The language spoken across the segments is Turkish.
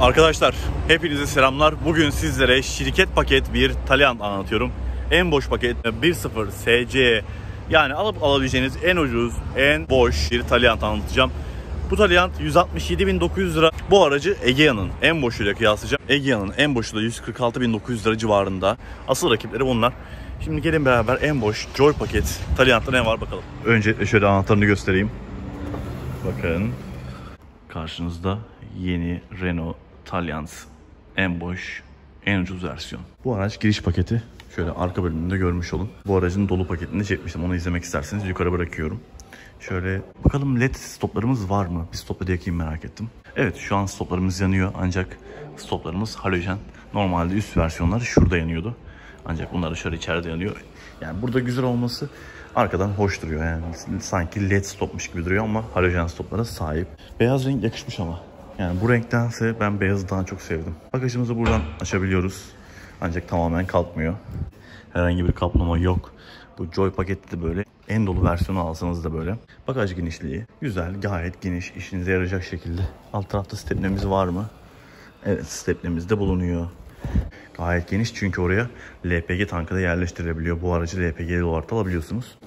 Arkadaşlar hepinize selamlar. Bugün sizlere şirket paket bir Taliant anlatıyorum. En boş paket 1.0 SC yani alıp alabileceğiniz en ucuz, en boş bir Taliant anlatacağım. Bu Taliant 167.900 lira. Bu aracı Egea'nın en boşuyla kıyaslayacağım. Egea'nın en boşu da 146.900 lira civarında. Asıl rakipleri bunlar. Şimdi gelin beraber en boş Joy paket Taliant'ta ne var bakalım. Öncelikle şöyle anahtarını göstereyim. Bakın. Karşınızda yeni Renault Taliant en boş, en ucuz versiyon. Bu araç giriş paketi. Şöyle arka bölümünde görmüş olun. Bu aracın dolu paketini çekmiştim. Onu izlemek isterseniz yukarı bırakıyorum. Şöyle bakalım led stoplarımız var mı? Bir stopla yakayım merak ettim. Evet şu an stoplarımız yanıyor ancak stoplarımız halojen. Normalde üst versiyonlar şurada yanıyordu. Ancak bunlar şöyle içeride yanıyor. Yani burada güzel olması arkadan hoş duruyor. Yani sanki led stopmuş gibi duruyor ama halojen stoplara sahip. Beyaz renk yakışmış ama. Yani bu renktense ben beyazı daha çok sevdim. Bagajımızı buradan açabiliyoruz. Ancak tamamen kalkmıyor. Herhangi bir kaplama yok. Bu Joy pakette de böyle en dolu versiyonu alsanız da böyle. Bagaj genişliği güzel, gayet geniş, işinize yarayacak şekilde. Alt tarafta stepnemiz var mı? Evet, stepnemiz de bulunuyor. Gayet geniş çünkü oraya LPG tankı da yerleştirilebiliyor. Bu aracı LPG olarak da alabiliyorsunuz.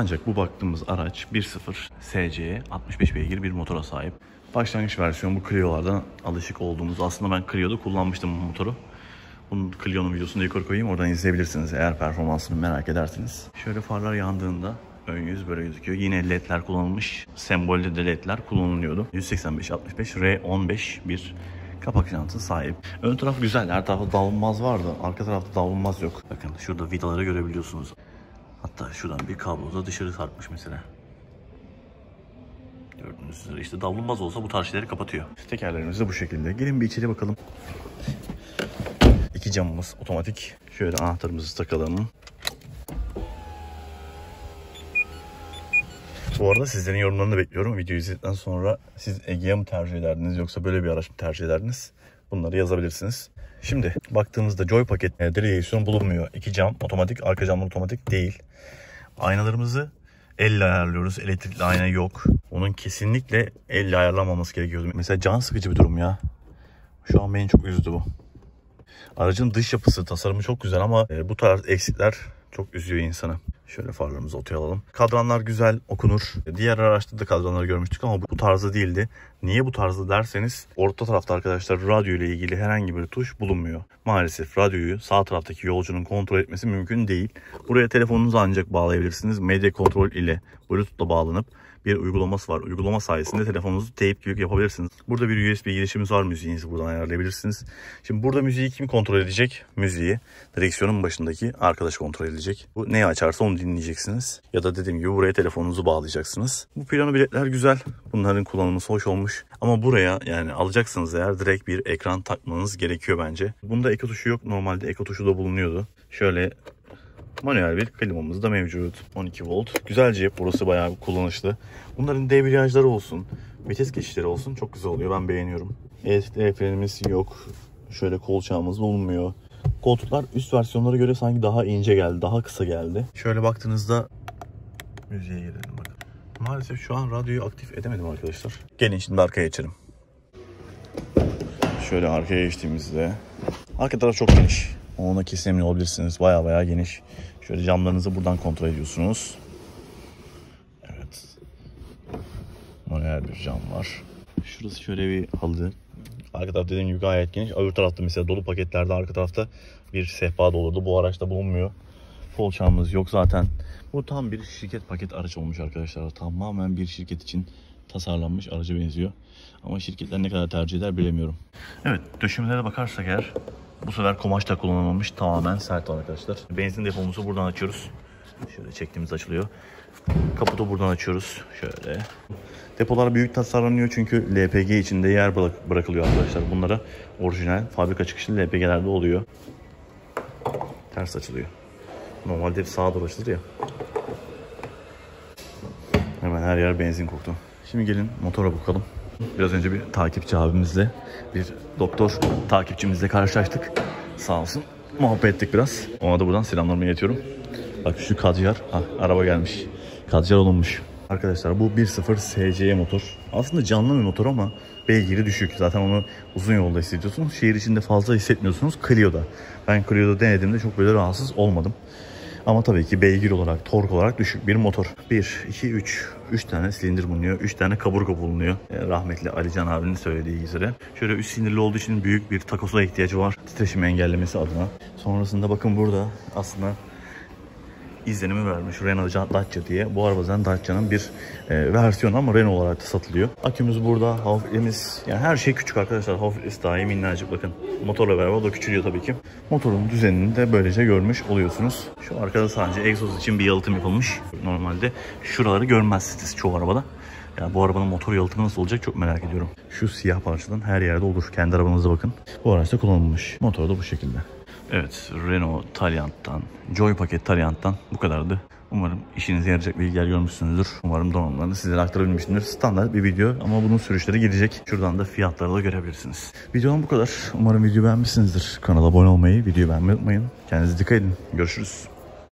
Ancak bu baktığımız araç 1.0 SC 65 beygir bir motora sahip. Başlangıç versiyon bu Clio'lardan alışık olduğumuz. Aslında ben Clio'da kullanmıştım bu motoru. Bunun Clio'nun videosunu da yukarı koyayım. Oradan izleyebilirsiniz eğer performansını merak edersiniz. Şöyle farlar yandığında ön yüz böyle gözüküyor. Yine ledler kullanılmış. Sembolde de ledler kullanılıyordu. 185-65 R15 bir kapak jantı sahip. Ön taraf güzel. Her tarafta davulmaz vardı. Arka tarafta davulmaz yok. Bakın şurada vidaları görebiliyorsunuz. Hatta şuradan bir kablo da dışarı sarkmış mesela. Gördüğünüz üzere işte davulmaz olsa bu tarz şeyleri kapatıyor. Tekerlerimiz de bu şekilde. Gelin bir içeri bakalım. İki camımız otomatik. Şöyle anahtarımızı takalım. Bu arada sizlerin yorumlarını bekliyorum. Videoyu izledikten sonra siz Egea mı tercih ederdiniz yoksa böyle bir araç mı tercih ederdiniz? Bunları yazabilirsiniz. Şimdi baktığımızda Joy paket e, direksiyon bulunmuyor. İki cam otomatik, arka camlar otomatik değil. Aynalarımızı elle ayarlıyoruz. Elektrikli ayna yok. Onun kesinlikle elle ayarlanmaması gerekiyordu. Mesela can sıkıcı bir durum ya. Şu an beni çok üzdü bu. Aracın dış yapısı, tasarımı çok güzel ama e, bu tarz eksikler çok üzüyor insanı. Şöyle farlarımızı otoya alalım. Kadranlar güzel okunur. Diğer araçta da kadranları görmüştük ama bu tarzda değildi. Niye bu tarzda derseniz orta tarafta arkadaşlar radyo ile ilgili herhangi bir tuş bulunmuyor. Maalesef radyoyu sağ taraftaki yolcunun kontrol etmesi mümkün değil. Buraya telefonunuzu ancak bağlayabilirsiniz. Medya kontrol ile Bluetooth'la bağlanıp bir uygulaması var. Uygulama sayesinde telefonunuzu teyip gibi yapabilirsiniz. Burada bir USB girişimiz var. Müziğinizi buradan ayarlayabilirsiniz. Şimdi burada müziği kim kontrol edecek? Müziği direksiyonun başındaki arkadaş kontrol edecek. Bu neyi açarsa onu dinleyeceksiniz. Ya da dediğim gibi buraya telefonunuzu bağlayacaksınız. Bu piyano biletler güzel. Bunların kullanılması hoş olmuş. Ama buraya yani alacaksınız eğer direkt bir ekran takmanız gerekiyor bence. Bunda eko tuşu yok. Normalde eko tuşu da bulunuyordu. Şöyle manuel bir klimamız da mevcut. 12 volt. Güzel cep. Burası bayağı kullanışlı. Bunların debriyajları olsun. Vites geçişleri olsun. Çok güzel oluyor. Ben beğeniyorum. El frenimiz yok. Şöyle kolçağımız bulunmuyor. Koltuklar üst versiyonlara göre sanki daha ince geldi. Daha kısa geldi. Şöyle baktığınızda müziğe girelim bakın. Maalesef şu an radyoyu aktif edemedim arkadaşlar. Gelin şimdi arkaya geçelim. Şöyle arkaya geçtiğimizde arka taraf çok geniş. Ona kesin emin olabilirsiniz. Baya baya geniş. Şöyle camlarınızı buradan kontrol ediyorsunuz. Evet. Manuel bir cam var. Şurası şöyle bir halı. Arka taraf dediğim gibi gayet geniş. Öbür tarafta mesela dolu paketlerde arka tarafta bir sehpa da olurdu. Bu araçta bulunmuyor. Kolçağımız yok zaten. Bu tam bir şirket paket araç olmuş arkadaşlar. Tamamen bir şirket için tasarlanmış araca benziyor. Ama şirketler ne kadar tercih eder bilemiyorum. Evet döşemelere bakarsak eğer bu sefer kumaş da kullanılmamış. Tamamen sert arkadaşlar. Benzin depomuzu buradan açıyoruz. Şöyle çektiğimiz açılıyor. Kaputu buradan açıyoruz. Şöyle. Depolar büyük tasarlanıyor çünkü LPG içinde yer bırakılıyor arkadaşlar. Bunlara orijinal fabrika çıkışlı LPG'lerde oluyor. Ters açılıyor. Normalde sağa doğru ya. Her yer benzin koktu. Şimdi gelin motora bakalım. Biraz önce bir takipçi abimizle, bir doktor takipçimizle karşılaştık. Sağ olsun. Muhabbet ettik biraz. Ona da buradan selamlarımı iletiyorum. Bak şu kadcar. Ha, araba gelmiş. Kadcar olunmuş. Arkadaşlar bu 1.0 SCE motor. Aslında canlı bir motor ama beygiri düşük. Zaten onu uzun yolda hissediyorsunuz. Şehir içinde fazla hissetmiyorsunuz Clio'da. Ben Clio'da denediğimde çok böyle rahatsız olmadım. Ama tabii ki beygir olarak, tork olarak düşük bir motor. 1, 2, 3. 3 tane silindir bulunuyor. 3 tane kaburga bulunuyor. E, rahmetli Alican abinin söylediği üzere. Şöyle 3 sinirli olduğu için büyük bir takosa ihtiyacı var. Titreşimi engellemesi adına. Sonrasında bakın burada aslında izlenimi vermiş Renault Dacia diye. Bu araba zaten Dacia'nın bir e, versiyonu ama Renault olarak da satılıyor. Akümüz burada, hafifliğimiz yani her şey küçük arkadaşlar. Hafiflisi dahi minnacık bakın. Motorla beraber o da küçülüyor tabii ki. Motorun düzenini de böylece görmüş oluyorsunuz. Şu arkada sadece egzoz için bir yalıtım yapılmış. Normalde şuraları görmezsiniz çoğu arabada. Yani bu arabanın motor yalıtımı nasıl olacak çok merak ediyorum. Şu siyah parçadan her yerde olur. Kendi arabanıza bakın. Bu araçta kullanılmış. Motor da bu şekilde. Evet, Renault Taliant'tan, Joy paket Taliant'tan bu kadardı. Umarım işinize yarayacak bilgiler görmüşsünüzdür. Umarım donanımlarını sizlere aktarabilmişimdir. Standart bir video ama bunun sürüşleri gelecek. Şuradan da fiyatları da görebilirsiniz. Videom bu kadar. Umarım videoyu beğenmişsinizdir. Kanala abone olmayı, videoyu beğenmeyi unutmayın. Kendinize dikkat edin. Görüşürüz.